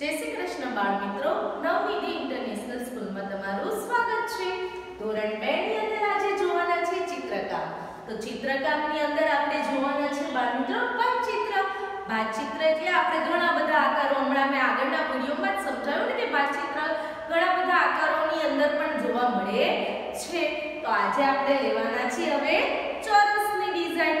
જય શ્રી કૃષ્ણ બાળ મિત્રો નવનિધિ ઇન્ટરનેશનલ સ્કૂલમાં તમારું સ્વાગત છે. ધોરણ 2 ની અંદર આજે જોવાના છે ચિત્રકામ. તો ચિત્રકામની અંદર આપણે જોવાના છે બાળ મિત્રો ભાતચિત્ર ભાતચિત્ર એટલે આપણે ઘણા બધા આકારો હમણાં મેં આગળના વિડીયોમાં જ સમજાવ્યું ને કે ભાતચિત્ર ઘણા બધા આકારોની અંદર પણ જોવા મળે છે. તો આજે આપણે લેવાના છીએ હવે ચોરસની ડિઝાઇન.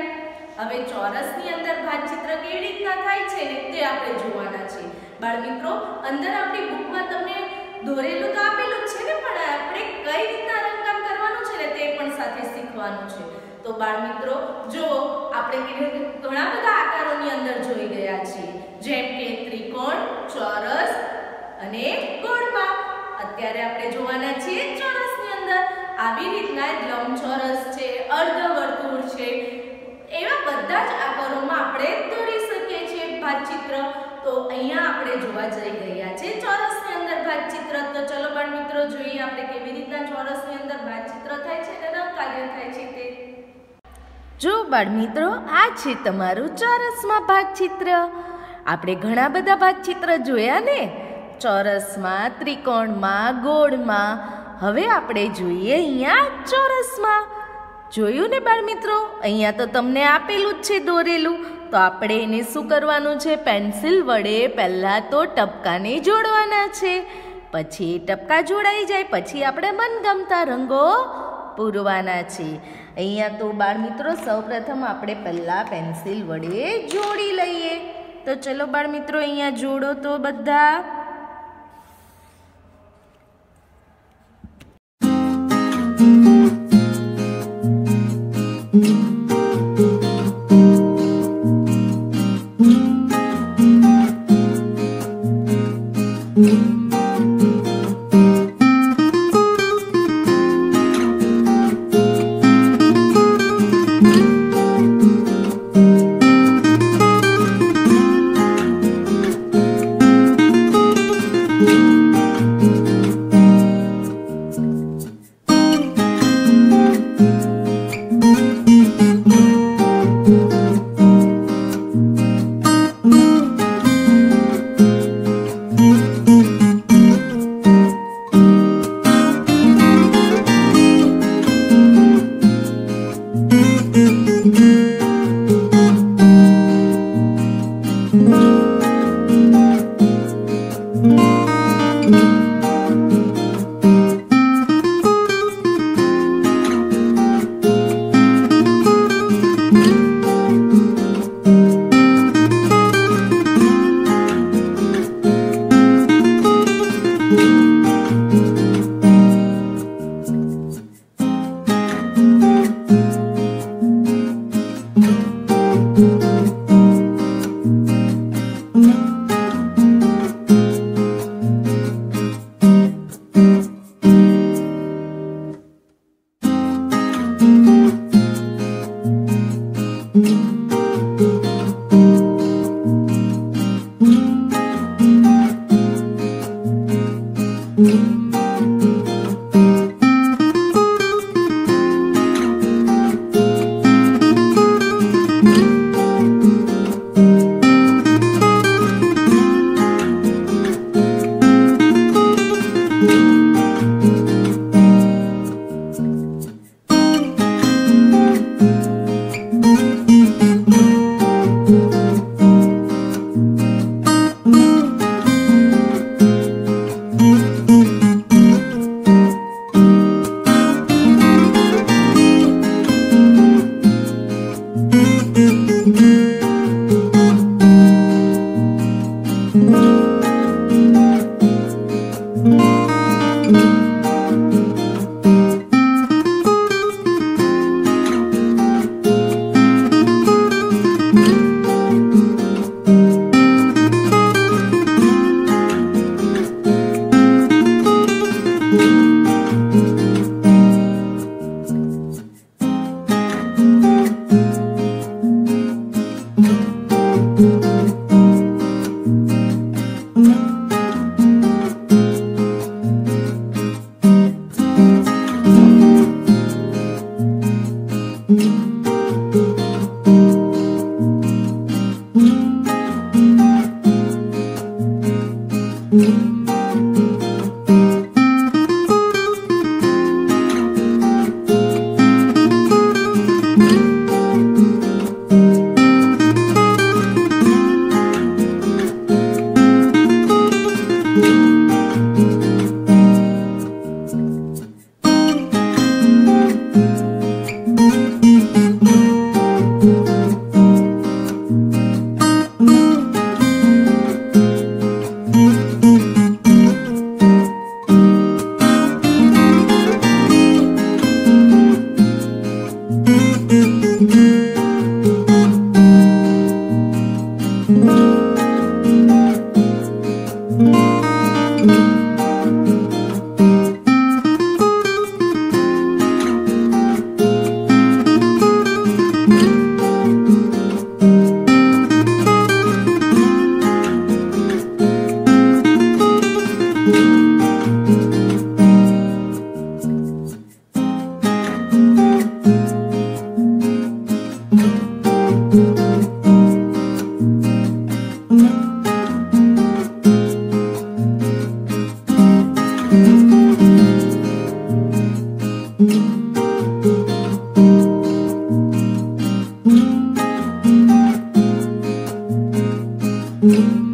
હવે ચોરસની અંદર ભાતચિત્ર કેવી રીતના થાય છે ને તે આપણે જોવાના છે બાળ મિત્રો, અંદર આપણી બુકમાં તમને દોરેલું તો આપેલું છે ને, પણ આપણે કઈ રીતના રંગકામ કરવાનું છે ને તે પણ સાથે શીખવાનું છે. તો બાળ મિત્રો જો આપણે ઘણા બધા આકારોની અંદર જોઈ ગયા છીએ. જેમ કે ત્રિકોણ, ચોરસ અને ગોળમાં. અત્યારે આપણે જોવાના છીએ ચોરસની અંદર આવી રીતના લંબચોરસ છે, અર્ધવર્તુળ છે. એવા બધા જ આકારોમાં આપણે દોરી છીએ તો અહીંયા આપણે જોવા જઈ રહ્યા છે ચોરસની અંદર ભાતચિત્ર. તો ચલો બાળ મિત્રો જોઈએ આપણે કેવી રીતના ચોરસની અંદર ભાતચિત્ર થાય છે અને રંગ કાર્ય થાય છે તે. જો બાળ મિત્રો, આ છે તમારું ચોરસમાં ભાતચિત્ર. આપણે ઘણા બધા ભાતચિત્ર જોયા ને? ચોરસમાં, ત્રિકોણમાં, ગોળમાં. હવે આપણે જોઈએ અહીંયા ચોરસમાં. જોયું ને બાળ મિત્રો? અહીંયા તો તમને આપેલું જ છે દોરેલું. તો આપણે એને શું કરવાનું છે? પેન્સિલ વડે પહેલાં તો ટપકાને જોડવાના છે. પછી ટપકા જોડાઈ જાય, પછી આપણે મનગમતા રંગો પૂરવાના છે. અહીંયા તો બાળ મિત્રો, સૌપ્રથમ આપણે પહેલાં પેન્સિલ વડે જોડી લઈએ. તો ચલો બાળ મિત્રો, અહીંયા જોડો તો બધા. thank you Mm-hmm. Mm-hmm.